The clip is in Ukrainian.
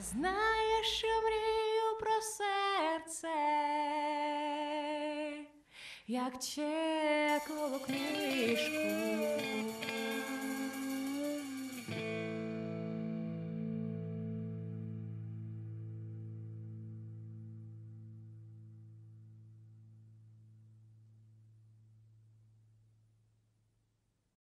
знаєш, що мрію про серце, як чекову книжку.